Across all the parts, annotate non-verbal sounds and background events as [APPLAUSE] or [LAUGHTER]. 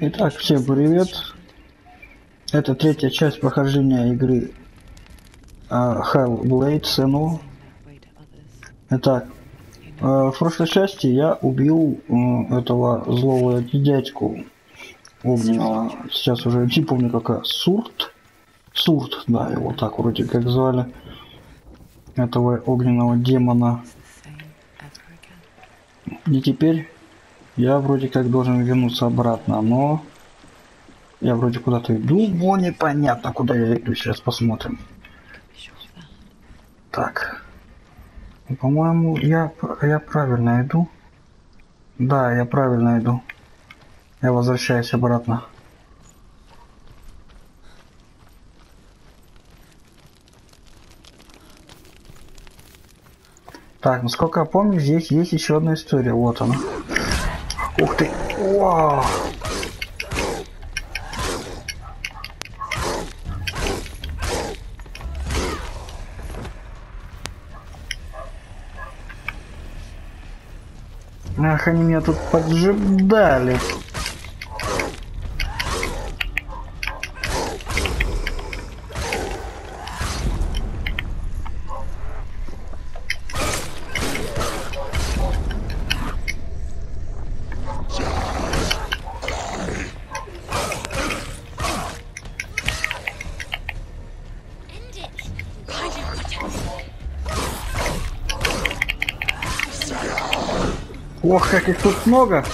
Итак, всем привет. Это третья часть прохождения игры uh, Hellblade others. Итак, э, в прошлой части я убил э, этого злого дядьку огненного. Сейчас уже не помню какая. Сурт? Сурт, да, его так вроде как звали. Этого огненного демона. И теперь я вроде как должен вернуться обратно, но я вроде куда-то иду, но непонятно, куда я иду. Сейчас посмотрим. Так. Ну, По-моему, я, я правильно иду. Да, я правильно иду. Я возвращаюсь обратно. Так, насколько я помню, здесь есть еще одна история. Вот она. Ух ты! Вау! Ах, они меня тут поджидали. Ох, как их тут много.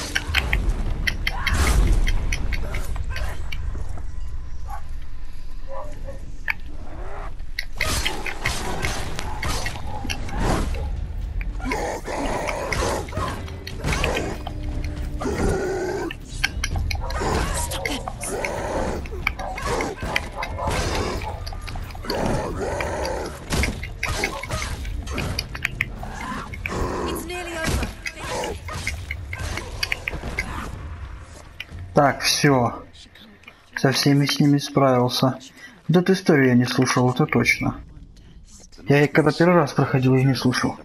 Так, все. Со всеми с ними справился. Вот эту историю я не слушал, это точно. Я и когда первый раз проходил, я не слушал.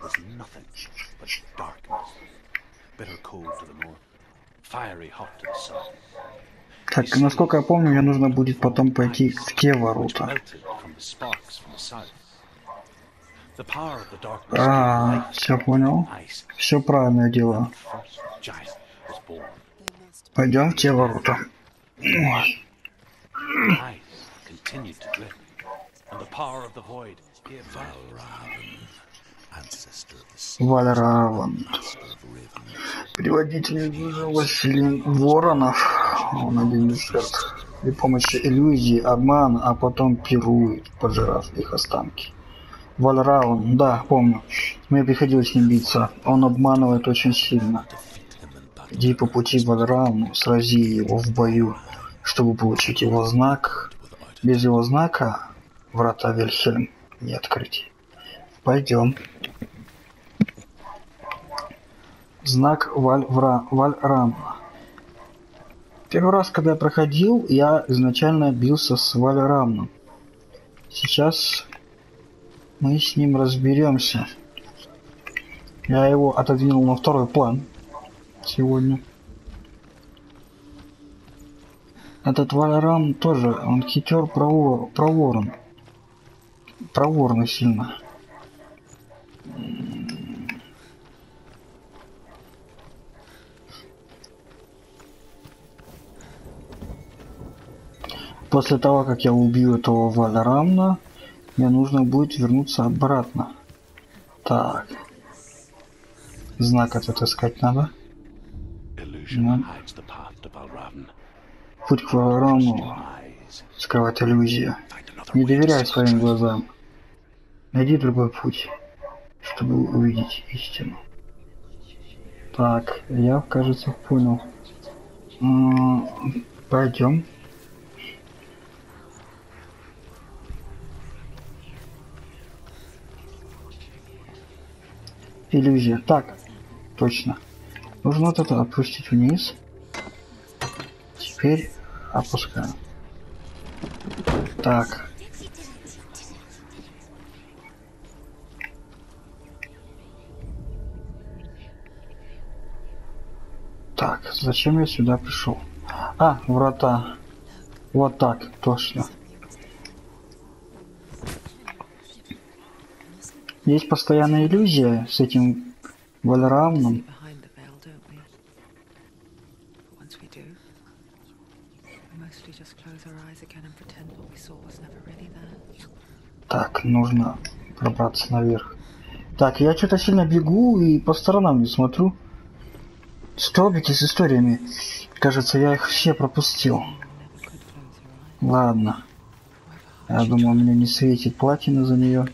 Так, насколько я помню, мне нужно будет потом пойти в те ворота. А, все понял. Все правильно я Пойдем в те ворота. Ой. Вальраван. Предводитель Василий Воронов. Он один из жертв. При помощи иллюзии, обмана, а потом пирует, пожирав их останки. Вальраун, да, помню. Мне приходилось с ним биться. Он обманывает очень сильно. Иди по пути Вальрауну, срази его в бою, чтобы получить его знак. Без его знака врата Вильхельм не открыть. Пойдем. Знак Вальвра... Вальрама. Первый раз, когда я проходил, я изначально бился с Вальрамном. Сейчас мы с ним разберемся. Я его отодвинул на второй план сегодня. Этот Вальрам тоже, он хитер провор, проворен. Проворный сильно. После того, как я убью этого Вальрамна, мне нужно будет вернуться обратно. Так. Знак этот искать надо. Путь к Вальраму Eyes. скрывает иллюзия. Не доверяй своим глазам. Найди другой путь, чтобы увидеть истину. Так, я, кажется, понял. М, Пойдем. Иллюзия. Так, точно. Нужно вот это опустить вниз. Теперь опускаем. Так. Так, зачем я сюда пришел? А, врата. Вот так, точно. Есть постоянная иллюзия с этим Вальравном. Нужно пробраться наверх. Так, я что-то сильно бегу и по сторонам не смотрю. Столбики с историями. Кажется, я их все пропустил. Ладно. Я думал, мне не светит платина за нее.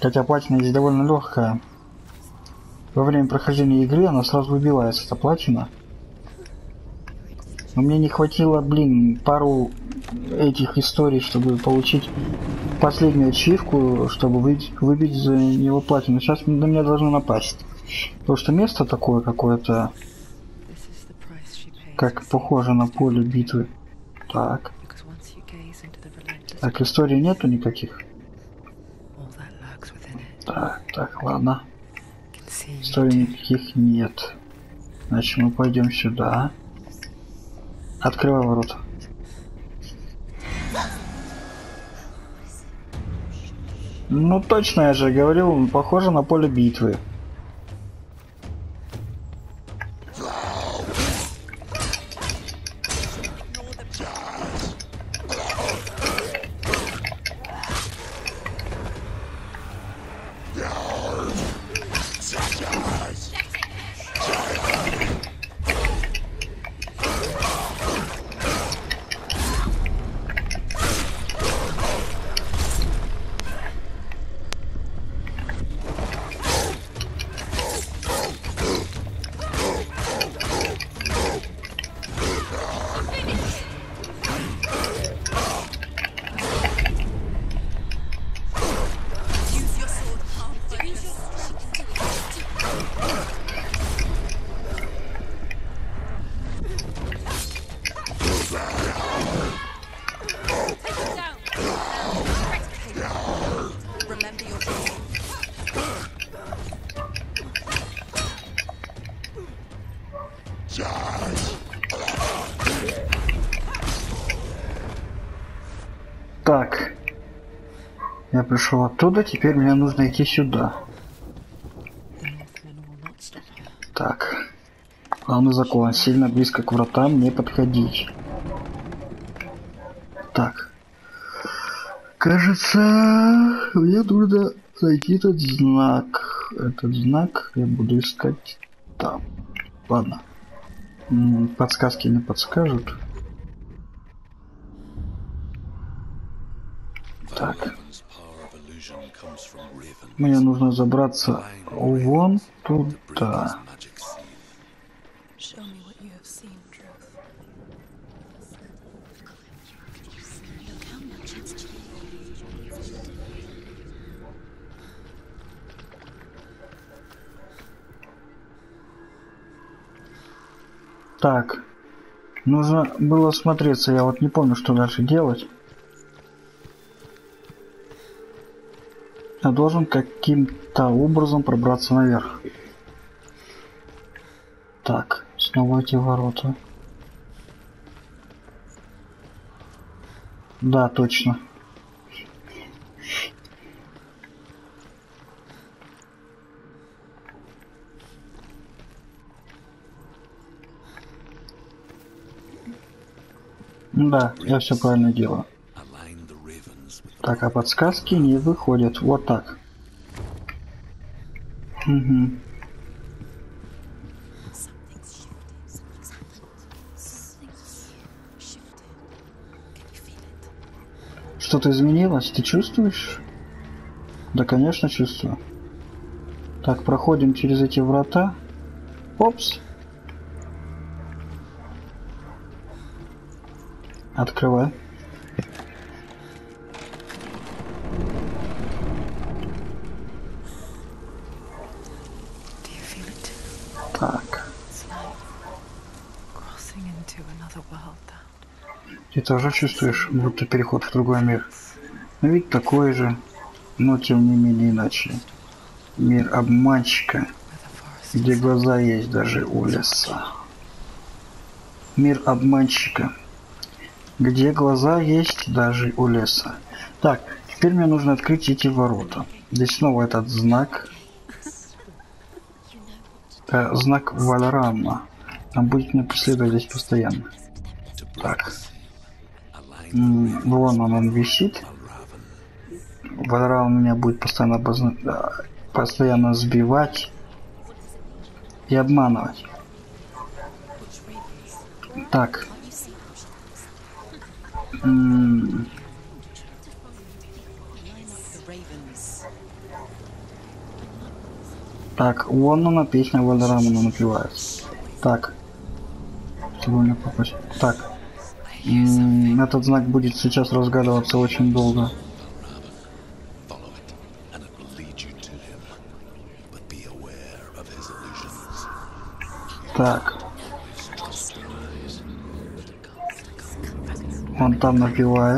Хотя платина здесь довольно легкая. Во время прохождения игры она сразу выбивается, эта платина. Но мне не хватило, блин, пару этих историй, чтобы получить последнюю ачивку, чтобы выбить, выбить за него платину. Сейчас на меня должно напасть. Потому что место такое какое-то, как похоже на поле битвы. Так. Так, истории нету никаких. Так, так, ладно. Историй никаких нет. Значит, мы пойдем сюда. Открывай ворота. Ну точно, я же говорил, похоже на поле битвы. Я пришел оттуда, теперь мне нужно идти сюда. Так. Главный закон. Сильно близко к вратам не подходить. Так. Кажется, мне нужно найти этот знак. Этот знак я буду искать там. Ладно. Подсказки не подскажут. Так. Мне нужно забраться вон туда. Так. Нужно было смотреться, я вот не помню, что дальше делать. Я должен каким-то образом пробраться наверх. Так, снова эти ворота. Да, точно. Да, я все правильно делаю. Так, а подсказки не выходят. Вот так. Угу. Что-то изменилось? Ты чувствуешь? Да, конечно, чувствую. Так, проходим через эти врата. Опс. Открывай. Тоже чувствуешь, будто переход в другой мир. Но ведь такой же, но тем не менее иначе. Мир обманщика. Где глаза есть даже у леса. Мир обманщика, где глаза есть даже у леса. Так, теперь мне нужно открыть эти ворота. Здесь снова этот знак. Э, знак Валрама. Он будет меня преследовать здесь постоянно. Так. М, Вон он, он висит. Валрам меня будет постоянно, обозна- постоянно сбивать и обманывать. Так. Так, вон она песня Вальдрамана напевает. Так. Сегодня попасть. Так. Этот знак будет сейчас разгадываться очень долго. Follow it, and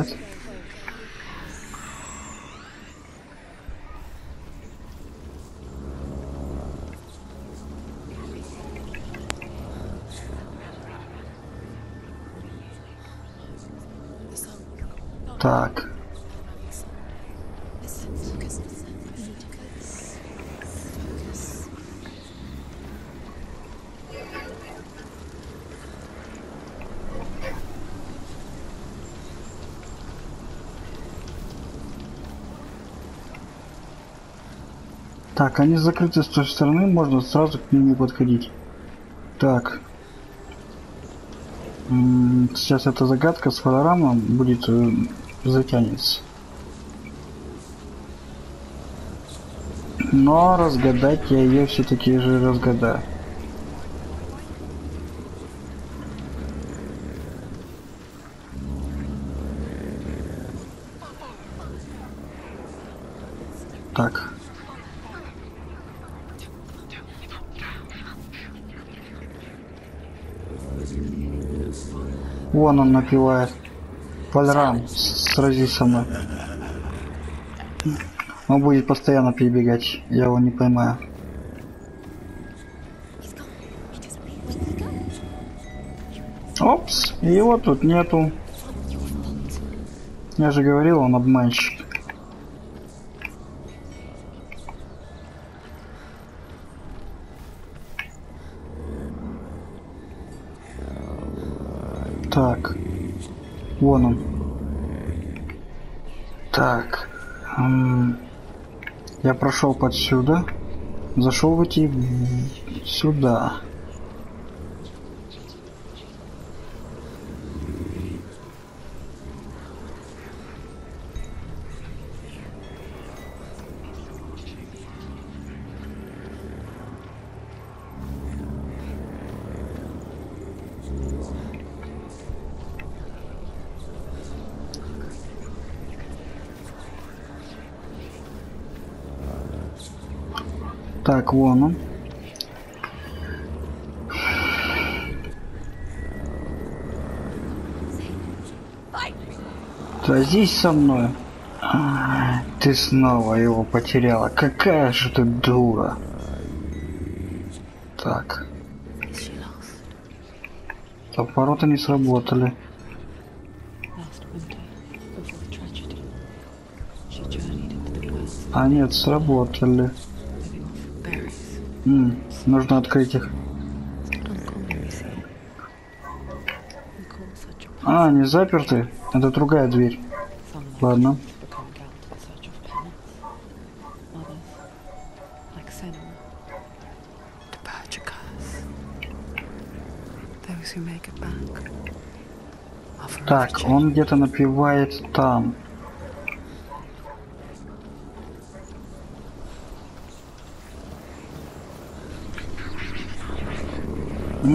it Так, они закрыты с той стороны, можно сразу к ним не подходить. Так. Сейчас эта загадка с фоторамом будет э, затянется. Но разгадать я ее все-таки же разгадаю. Так. Вон он напевает. Вальрам, сразись со мной. Он будет постоянно перебегать. Я его не поймаю. Опс, его тут нету. Я же говорил, он обманщик. Так. Вон он. Так. Я прошел под сюда. Зашел в эти сюда. Так, вон он. Сразись со мной. А, Ты снова его потеряла. Какая же ты дура. Так. Так, не сработали. А нет, сработали. М, нужно открыть их. А, они заперты. Это другая дверь. Ладно. become down to the search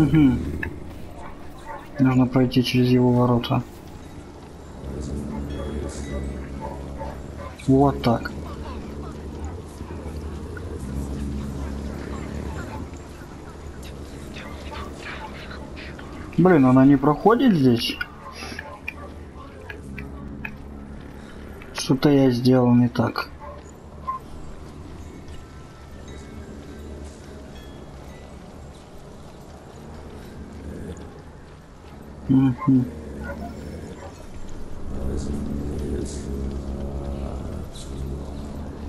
Угу. Нужно пройти через его ворота. Вот так. Блин, она не проходит здесь? Что-то я сделал не так.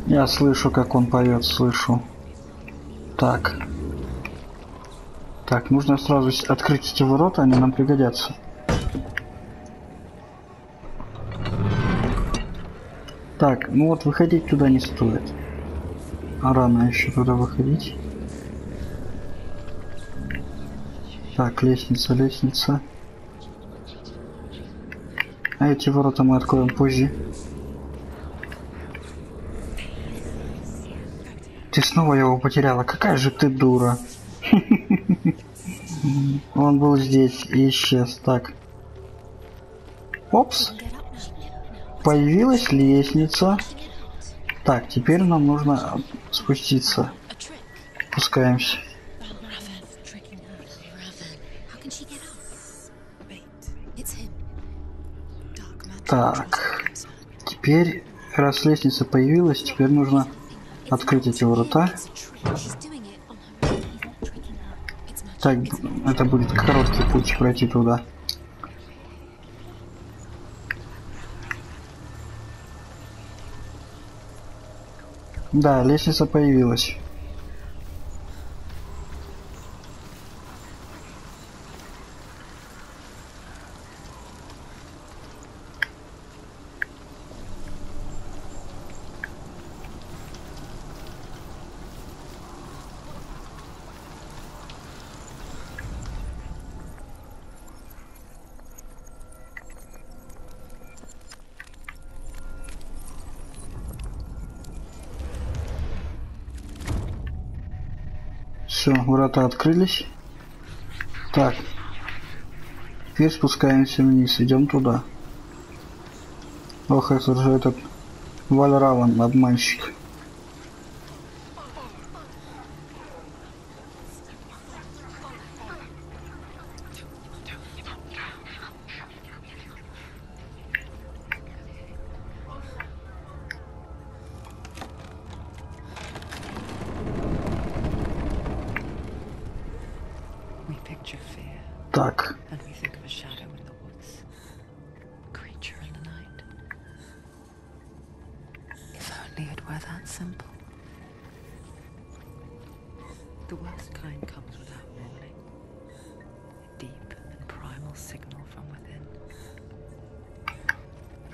Я слышу, как он поет, слышу. Так. Так, нужно сразу открыть эти ворота, они нам пригодятся. Так, ну вот выходить туда не стоит. А рано еще туда выходить. Так, лестница, лестница. А эти ворота мы откроем позже. Ты снова его потеряла. Какая же ты дура. [LAUGHS] Он был здесь и исчез. Так. Опс. Появилась лестница. Так, теперь нам нужно спуститься. Спускаемся. Так. Теперь, раз лестница появилась, теперь нужно открыть эти ворота. Так, это будет короткий путь пройти туда. Да, лестница появилась. Все, врата открылись. Так. Теперь спускаемся вниз, идем туда. Ох, это же этот Вальраван, обманщик. We picture fear, Так, and we think of a shadow in the woods, creature in the night. If only it were that simple. The worst kind comes without warning. A deep and primal signal from within.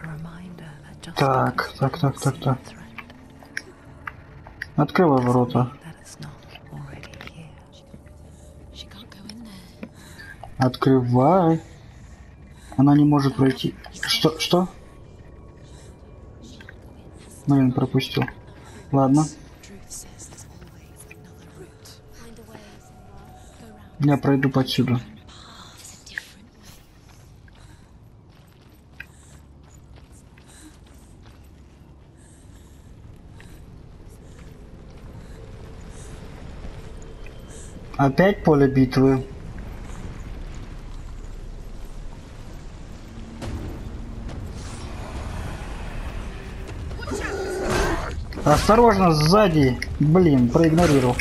A reminder that just Так, because так, we так, don't так, see так. a threat открывай doesn't ворота. mean that it's not Открывай. Она не может пройти. Что? Что? Блин, пропустил. Ладно, я пройду подсюда. Опять поле битвы. Осторожно, сзади. Блин, проигнорировал.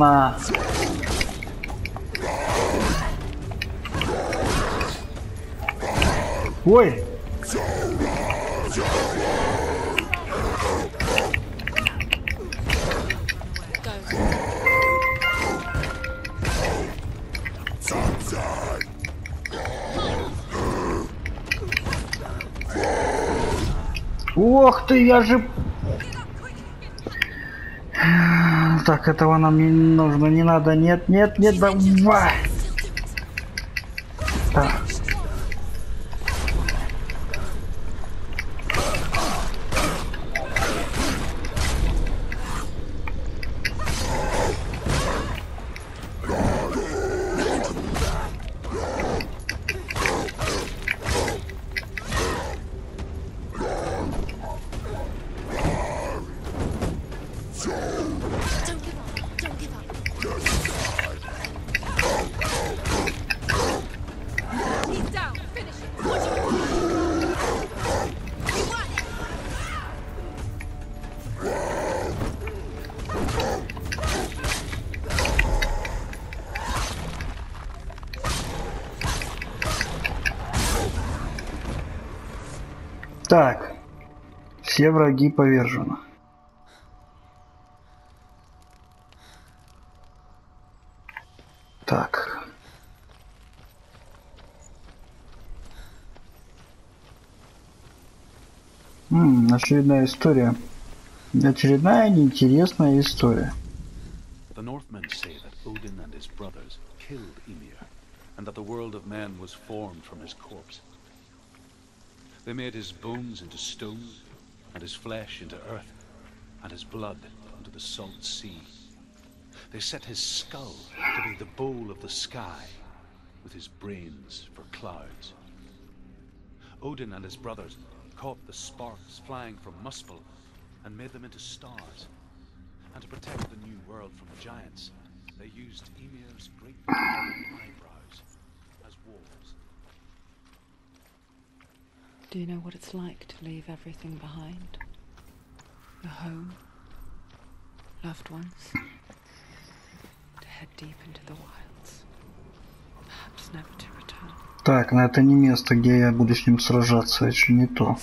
Ладно. Ой, ох ты, я же... Так, этого нам не нужно, не надо, нет, нет, нет, давай. Так, все враги повержены. очередная история. Очередная неинтересная история. The Northmen say that Odin and his brothers killed Ymir, and that the world of men was formed from his corpse. They made his bones into stone, and his flesh into earth, and his blood into the salt sea. They set his skull to be the bowl of the sky, with his brains for clouds. Odin and his brothers caught the sparks flying from Muspel and made them into stars. And to protect the new world from the giants, they used Emir's great eyebrows as walls. Do you know what it's like to leave everything behind? Your home, loved ones, to head deep into the wilds, perhaps never to. Так, но это не место, где я буду с ним сражаться, это не то.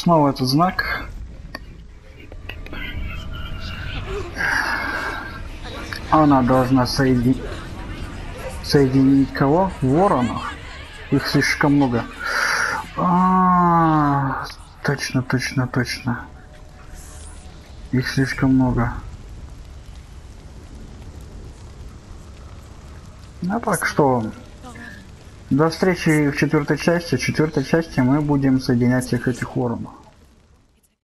Снова этот знак. Она должна соединить... Соединить кого? Воронов. Их слишком много. А, точно, точно, точно. Их слишком много. Ну так что, до встречи в четвертой части. В четвертой части мы будем соединять всех этих воронов.